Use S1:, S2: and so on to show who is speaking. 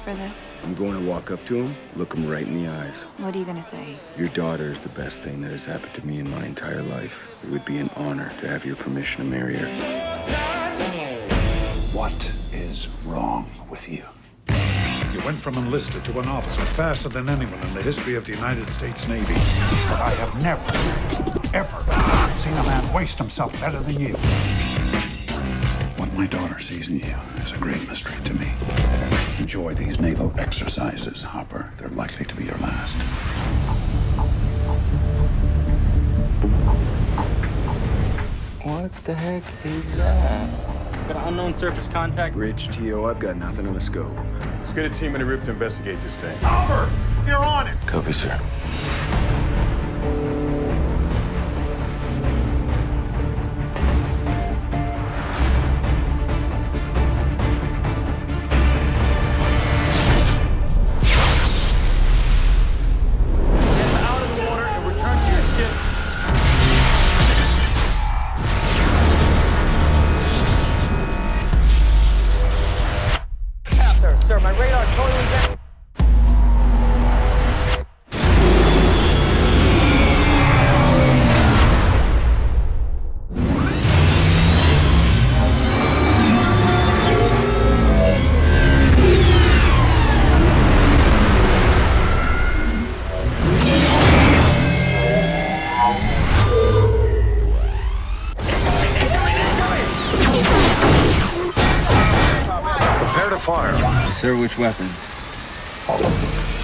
S1: for this?
S2: I'm going to walk up to him, look him right in the eyes.
S1: What are you gonna say?
S2: Your daughter is the best thing that has happened to me in my entire life. It would be an honor to have your permission to marry her.
S3: What is wrong with you?
S4: You went from enlisted to an officer faster than anyone in the history of the United States Navy.
S3: But I have never, ever seen a man waste himself better than you. What my daughter sees in you is a great mystery to me. Enjoy these naval exercises, Hopper. They're likely to be your last.
S5: What the heck is that? Got an unknown surface contact.
S2: Bridge, T.O., I've got nothing on the scope.
S6: Let's get a team in the RHIB to investigate this thing.
S5: Hopper! You're on it! Copy, sir. Sir, my radar's totally down.
S4: To fire.
S5: Sir, which weapons?
S3: All of them.